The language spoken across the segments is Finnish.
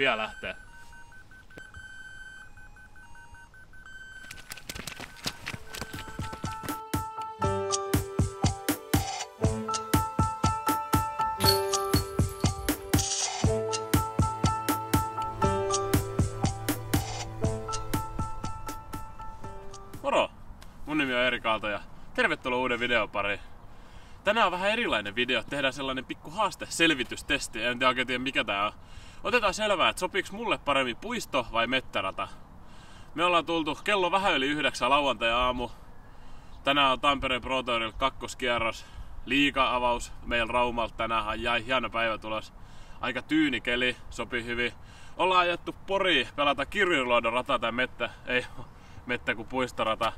pian lähtee. Moro! Mun nimi on Eri Kaalto ja tervetuloa uuden videon. Tänään on vähän erilainen video. Tehdään sellainen pikku haaste, selvitystesti. En tiedä oikein tiedä mikä tää on. Otetaan selvää, että sopiks mulle paremmin puisto vai mettärata. Me ollaan tultu kello vähän yli yhdeksän lauantai-aamu. Tänään on Tampereen Pro Tourilla kakkoskierros. Liika-avaus meillä Raumalta tänään. Jäi hieno päivä tulos. Aika tyyni keli, sopii hyvin. Ollaan ajettu Poriin pelata Kirjuluodon rata tai mettä. Ei mettä kuin puistorata.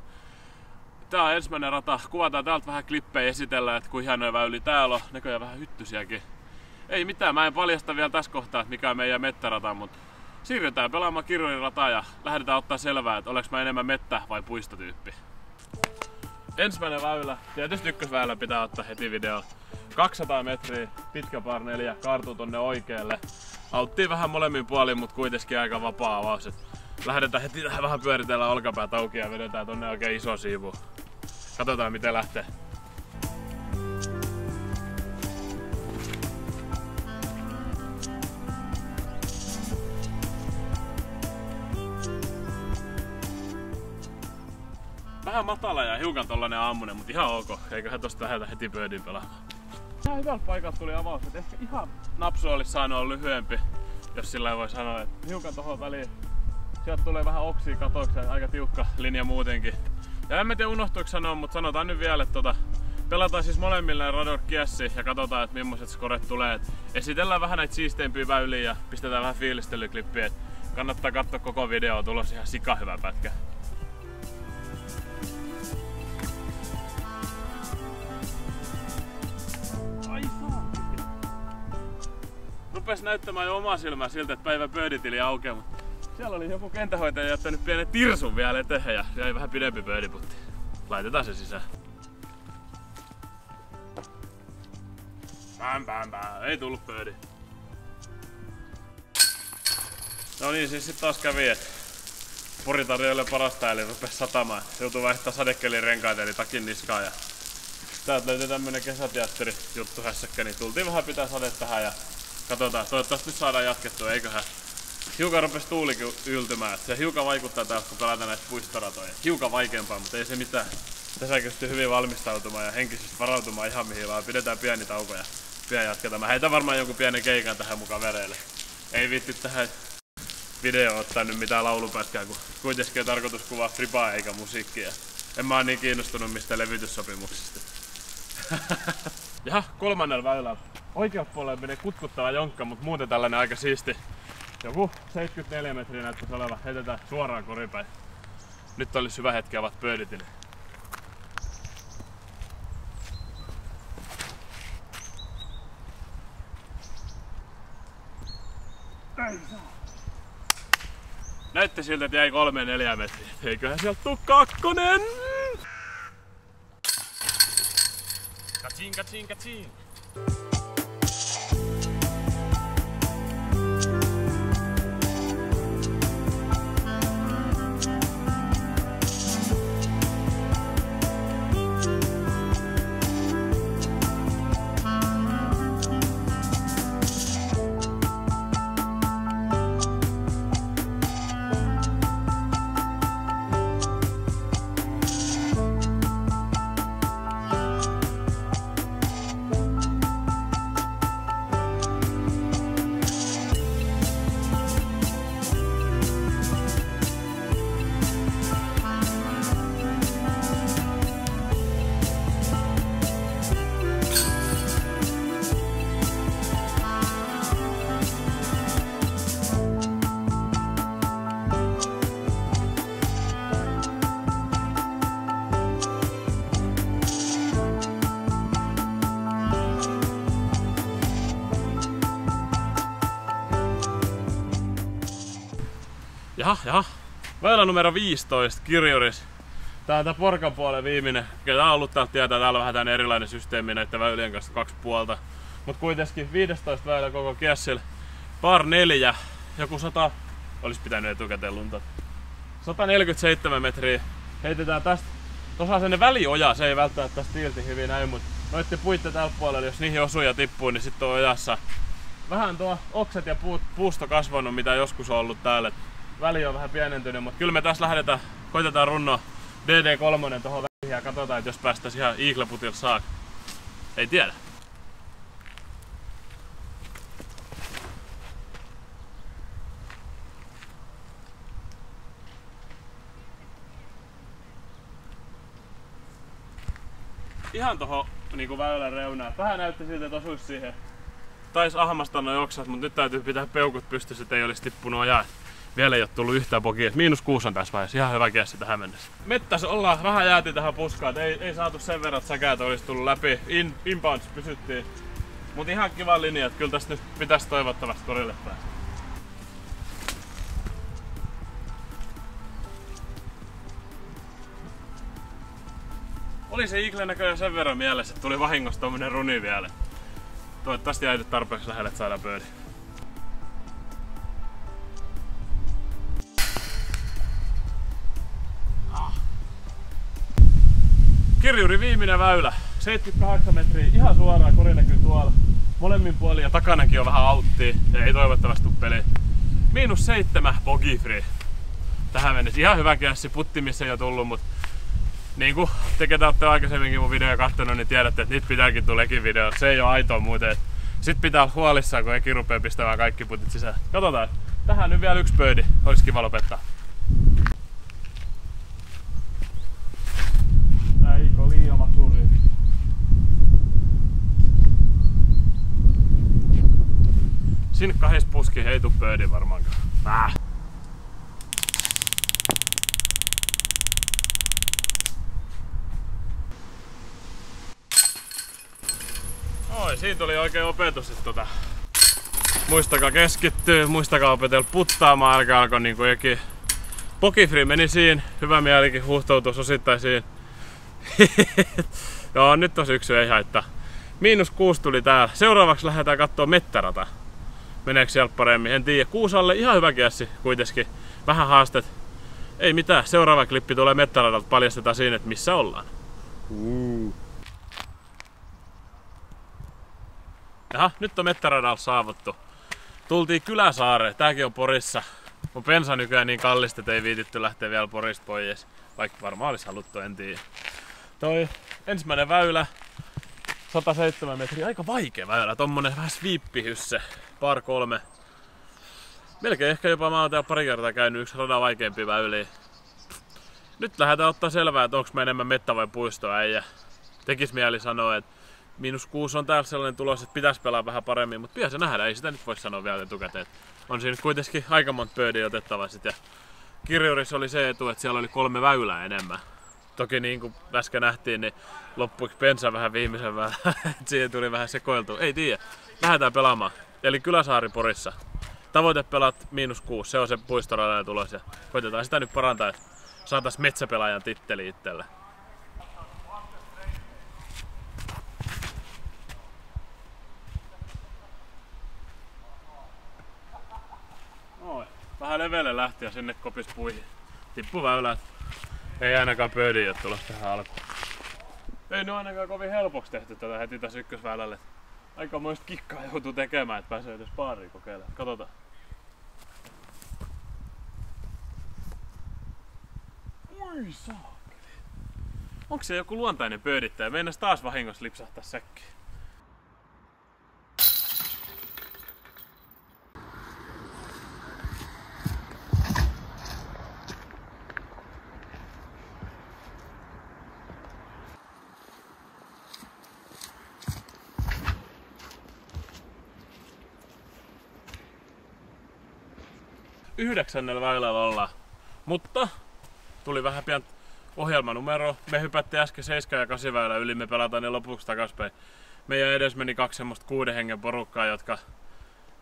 Tää on ensimmäinen rata. Kuvataan täältä vähän klippejä esitellään, että kuin hienoja väyli täällä on. Näköjään vähän hyttysiäkin. Ei mitään, mä en paljasta vielä tässä kohtaa, että mikä on meidän mettärata, mutta siirrytään pelaamaan kirjoirataa ja lähdetään ottaa selvää, että oleks mä enemmän mettä vai puistotyyppi. Ensimmäinen väylä, tietysti ykkösväylä pitää ottaa heti video. 200 metriä, pitkä par neljä, kartuu tonne oikealle. Auttiin vähän molemmin puolin, mutta kuitenkin aika vapaa avaus. Et lähdetään heti vähän pyöritellä olkapäät auki ja vedetään tonne oikein iso siivu. Katsotaan miten lähtee. Vähän matala ja hiukan tollanen aamunen, mutta ihan ok. Eiköhän tosta lähdetä heti pöydin pelaamaan. Ihan hyvältä paikalta tuli avaus, että ehkä ihan napsu olisi saanut olla lyhyempi, jos sillä voi sanoa. Että hiukan tohon väliin. Sieltä tulee vähän oksia katoksi aika tiukka linja muutenkin. Ja en mä tiedä unohtuiko sanoa, mutta sanotaan nyt vielä, että tota, pelataan siis molemmille Rador Kiessi ja katsotaan, että millaiset skoret tulee. Et esitellään vähän näitä siisteimpiä väyliä ja pistetään vähän fiilistelyklippiä. Et kannattaa katsoa koko video, tulos ihan sika hyvä pätkä. Rupes näyttämään jo omaa silmää siltä, että päivän pöyditili aukeaa, mutta siellä oli joku kentähoitaja jättänyt pienen tirsun vielä eteen ja jäi vähän pidempi pöydiputti. Laitetaan se sisään. Bam, bam, bam. Ei tullut pöydi. No niin, siis sit taas kävi, että Pori tarjoilee parasta eli rupes satamaan. Joutuu vaihtaa sadekelin renkaita eli takin niskaa ja täältä löytyi tämmönen kesäteatteri juttu hässäkkä, niin tultiin vähän pitää sade tähän ja katsotaan. Toivottavasti nyt saadaan jatkettua, eiköhän hiukan rupesi tuulikin yltymään. Se hiukan vaikuttaa täältä, kun pelataan näitä puistoratoja. Hiukan vaikeampaa, mutta ei se mitään. Tässä pystyy hyvin valmistautumaan ja henkisesti varautumaan ihan mihin vaan. Pidetään pieni tauko ja pian jatketaan. Mä heitän varmaan jonkun pienen keikan tähän mukaan vereille. Ei viitti tähän video ottaa nyt mitään laulupätkää, kun kuitenkin on tarkoitus kuvaa fripaa eikä musiikkia. En mä oo niin kiinnostunut mistä levytyssopimuksista. ja kolmannella väylällä. Oikealla puolella menee kutkuttava jonkka, mutta muuten tällainen aika siisti joku 74 metriä näyttäisi oleva. Heitetään suoraan koripäin. Nyt olisi hyvä hetki avata pöyditille. Näytti siltä, että jäi kolme neljä metriä. Eiköhän sieltä tuu kakkonen! Katsing, katsing, katsing! Jaha, jaha. Väylä numero 15, Kirjuris. Tää on tää Porkan puolen viimeinen. Ketä on ollut täältä tietää, täällä on vähän tän erilainen systeemi näiden väylien kanssa kaksi puolta. Mut kuitenkin 15 väylä koko Kiessil. Par 4. joku 100, olisi pitänyt etukäteen lunta. 147 metriä. Heitetään tästä. Tuossa on välioja, se ei välttämättä tästä silti hyvin näy, mutta noitte puitte tällä puolella, jos niihin osuu ja tippuu, niin sitten on ojassa. Vähän tuo okset ja puut, puusto kasvanut, mitä joskus on ollut täällä. Väli on vähän pienentynyt, mutta kyllä me tässä lähdetään, koitetaan runnoa DD3 tuohon väliin ja katsotaan, että jos päästäisiin ihan Eagle saakka. Ei tiedä. ihan tuohon niinku väylän reunaan. Vähän näytti siltä, että osuisi siihen. Taisi ahmasta noin oksat, mutta nyt täytyy pitää peukut pystyssä, että ei olisi tippunut ajaa. Vielä ei ole tullut yhtään pokia. Miinus kuusi on tässä vaiheessa. Ihan hyvä kiessi tähän mennessä. Mettäs ollaan. Vähän jäätiin tähän puskaan. Ei, ei saatu sen verran, että säkäät olisi tullut läpi. In, inbounds pysyttiin. Mutta ihan kiva linja, että kyllä tästä nyt pitäisi toivottavasti korille päästä. Oli se Eagle näköjään sen verran mielessä, että tuli vahingossa tommonen runi vielä. Toivottavasti jäi tarpeeksi lähelle, että saadaan pöydi. Kirjuri viimeinen väylä. 78 metriä, ihan suoraan, kori näkyy tuolla. Molemmin puolin ja takanakin on vähän auttia. Ei toivottavasti tuu peli. Miinus seitsemän bogey free. Tähän mennessä ihan hyvä kässi, puttimissa ei ole tullut, mutta niin kuin te ketä olette aikaisemminkin mun videoja katsonut, niin tiedätte, että nyt pitääkin tulekin video. Se ei ole aitoa muuten. Sitten pitää olla huolissaan, kun Eki rupeaa pistämään kaikki putit sisään. Katsotaan. Tähän nyt vielä yksi pöydi. Olisi kiva lopettaa. Sinne kahdessa puski ei tuu pöydi varmaankaan. Äh. Oi, siinä tuli oikein opetus, että tota, muistakaa keskittyä, muistakaa opetella puttaamaan, älkää alkoi niinku jokin Pokifri meni siinä, hyvä mielikin huhtoutus osittain siinä. Joo, nyt on syksy, ei haittaa. Miinus kuusi tuli täällä. Seuraavaksi lähdetään katsoa mettärata. Meneekö siellä paremmin? En tiedä. Kuusalle ihan hyvä kiessi kuitenkin. Vähän haastet. Ei mitään. Seuraava klippi tulee mettäradalta. Paljastetaan siinä, että missä ollaan. Uh. Jaha, nyt on mettäradalla saavuttu. Tultiin Kyläsaareen, tääkin on Porissa. Mun pensa nykyään niin kallista, että ei viititty lähteä vielä Porista pois. Vaikka varmaan olisi haluttu, en tiedä. Toi ensimmäinen väylä, 107 metriä, aika vaikea väylä, tommonen vähän sviippihysse, par kolme. Melkein ehkä jopa mä oon täällä pari kertaa käynyt yksi radan vaikeampi väyliä. Nyt lähdetään ottaa selvää, että onko me enemmän mettä vai puistoa ja tekis mieli sanoa, että miinus kuusi on täällä sellainen tulos, että pitäisi pelaa vähän paremmin, mutta pian se nähdään, ei sitä nyt voi sanoa vielä etukäteen. On siinä kuitenkin aika monta pöydiä otettava sit. Ja kirjurissa oli se etu, että siellä oli kolme väylää enemmän. Toki niin kuin äsken nähtiin, niin loppuiksi pensa vähän viimeisen vähän, siihen tuli vähän sekoiltu. Ei tiedä, lähdetään pelaamaan. Eli Kyläsaari Porissa. Tavoite pelat miinus kuusi, se on se puistoradan tulos ja koitetaan sitä nyt parantaa, että saatais metsäpelaajan titteli itselle. vähän levelle lähti ja sinne kopis puihin. Tippuväylät. Ei ainakaan pöydiä tulossa tähän alkuun. Ei ne ainakaan kovin helpoksi tehty tätä heti tässä ykkösväylälle. Aika muista kikkaa joutuu tekemään, että pääsee edes baariin kokeilemaan. Katsotaan. Oi saakeli. Onko se joku luontainen pöydittäjä? Meinas taas vahingossa lipsahtaa säkkiin. 9. väylällä ollaan. Mutta tuli vähän pian ohjelmanumero. Me hypättiin äsken 7 ja 8 väylä yli, me pelataan ne lopuksi takaspäin. Meidän edes meni kaksi semmoista kuuden hengen porukkaa, jotka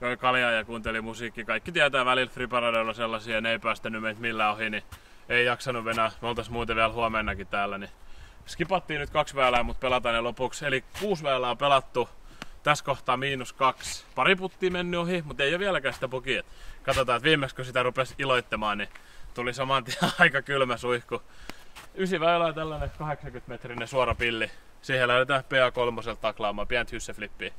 joi kaljaa ja kuunteli musiikki. Kaikki tietää välillä Free sellaisia, ne ei päästänyt meitä millään ohi, niin ei jaksanut venää. Me oltais muuten vielä huomennakin täällä, niin skipattiin nyt kaksi väylää, mutta pelataan ne lopuksi. Eli kuusi väylää on pelattu. Tässä kohtaa miinus kaksi. Pari puttia mennyt ohi, mutta ei ole vieläkään sitä pokia. Katsotaan, että viimeksi kun sitä rupesi iloittamaan, niin tuli saman tien aika kylmä suihku. Ysi väylä on tällainen 80 metrinen suora pilli. Siihen lähdetään PA3 taklaamaan pientä hysseflippiä.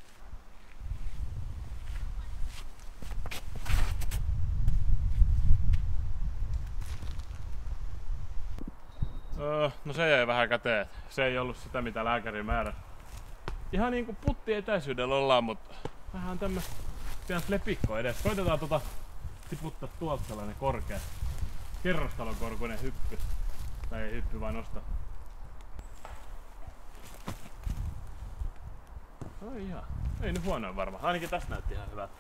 Öö, no se jäi vähän käteen. Se ei ollut sitä mitä lääkäri määrä. Ihan niinku putti etäisyydellä ollaan, mutta vähän tämmöistä pian lepikko edes. Koitetaan tota tiputtaa tuolta sellainen korkea kerrostalon korkuinen hyppy. Tai ei hyppy vaan nosta. No ihan. Ei nyt huonoin varmaan. Ainakin tästä näytti ihan hyvältä.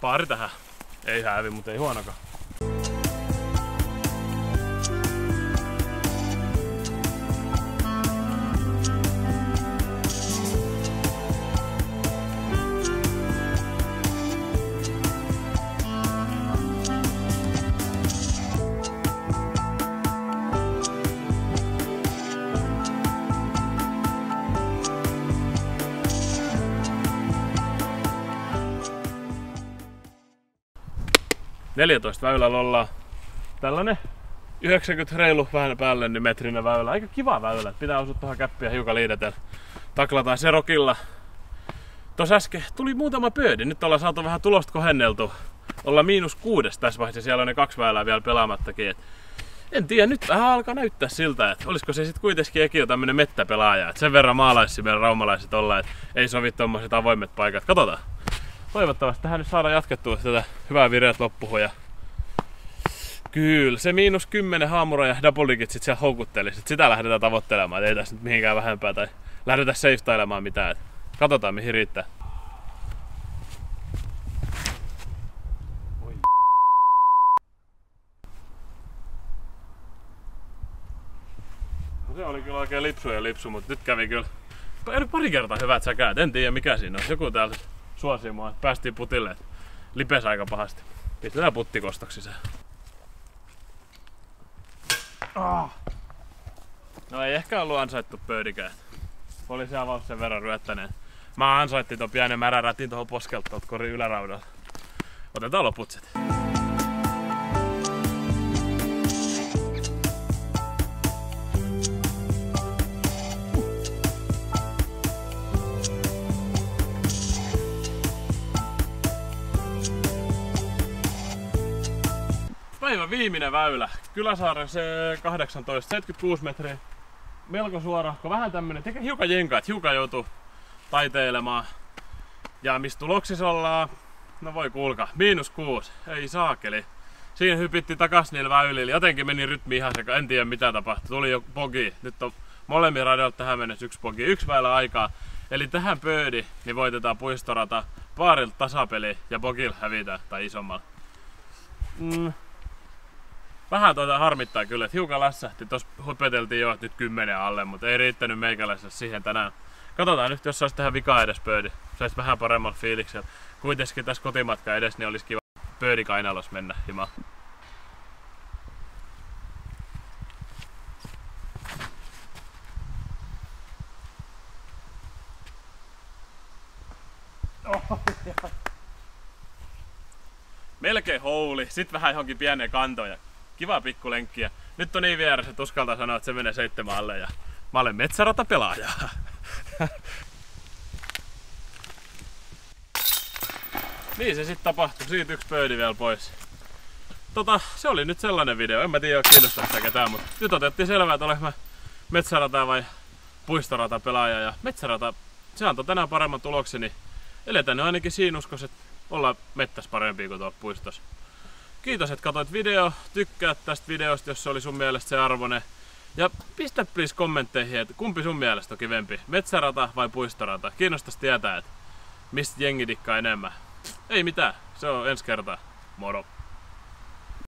Paari tähän. Ei hävi, mutta ei huonokaan. 14 väylällä ollaan. Tällainen 90 reilu vähän päälle niin metrinen väylä. Aika kiva väylä. Pitää osua tuohon käppiä hiukan liidetellä. Taklataan serokilla. Tuossa äsken tuli muutama pöydi. Nyt ollaan saatu vähän tulosta kohenneltu. Ollaan miinus kuudes tässä vaiheessa. Siellä on ne kaksi väylää vielä pelaamattakin. Et en tiedä, nyt vähän alkaa näyttää siltä, että olisiko se sitten kuitenkin Eki jo tämmönen mettäpelaaja. Et sen verran maalaissi meidän raumalaiset olla, että ei sovi tommoset avoimet paikat. Katsotaan toivottavasti tähän nyt saadaan jatkettua tätä hyvää vireät loppuun. Ja Kyllä, se miinus 10 haamura ja double sit siellä houkuttelisi. Sitä lähdetään tavoittelemaan, ei tässä nyt mihinkään vähempää tai lähdetä safetailemaan mitään. Et katsotaan mihin riittää. No se oli kyllä oikein lipsu ja lipsu, mutta nyt kävi kyllä pari kertaa hyvät säkäät. En tiedä mikä siinä on. Joku täällä suosii mua, että päästiin putille. Lipes aika pahasti. Pistetään puttikostoksi se. Ah. No ei ehkä ollut ansaittu pöydikään. Poliisi avaus sen verran ryöttäneen. Mä ansaittiin ton pienen märän rätin tuohon poskelta korin yläraudalla. Otetaan loputset. Päivän viimeinen väylä. Kyläsaaren se 18, 76 metriä. Melko suora, kun vähän tämmönen, tekee hiukan jenkaa, että hiukan joutuu taiteilemaan. Ja mistä tuloksissa ollaan? No voi kuulkaa, miinus kuusi, ei saakeli. Siinä hypitti takas niillä väylillä, jotenkin meni rytmi ihan seka, en tiedä mitä tapahtui, tuli jo pogi. Nyt on molemmin radoilta tähän mennessä yksi pogi, yksi väylä aikaa. Eli tähän pöydi, niin voitetaan puistorata paarilta tasapeli ja pogilla hävitä tai isommalla. Mm, Vähän tuota harmittaa kyllä, että hiukan lässähti. Tuossa hupeteltiin jo, että nyt kymmenen alle, mutta ei riittänyt meikäläisessä siihen tänään. Katsotaan nyt, jos saisi tähän vikaa edes pöydi. Saisi vähän paremman fiiliksen. Kuitenkin tässä kotimatka edes, niin olisi kiva pöydikainalos mennä himaan. Melkein houli, sit vähän johonkin pieneen kantoon kiva pikkulenkki. Ja nyt on niin vieressä, että uskaltaa sanoa, että se menee seitsemän alle ja mä olen metsärata pelaaja. niin se sitten tapahtui, siitä yksi pöydi vielä pois. Tota, se oli nyt sellainen video, en mä tiedä kiinnostaa sitä ketään, mutta nyt otettiin selvää, että olen mä metsärata vai puistorata pelaaja ja metsärata, se antoi tänään paremman tuloksen, niin eletään ainakin siinä uskossa, että ollaan mettäs parempi kuin tuolla puistossa. Kiitos, että katsoit video. Tykkää tästä videosta, jos se oli sun mielestä se arvone. Ja pistä please kommentteihin, että kumpi sun mielestä on kivempi, metsärata vai puistorata. Kiinnostaisi tietää, että mistä jengi dikkaa enemmän. Ei mitään, se on ensi kertaa. Moro!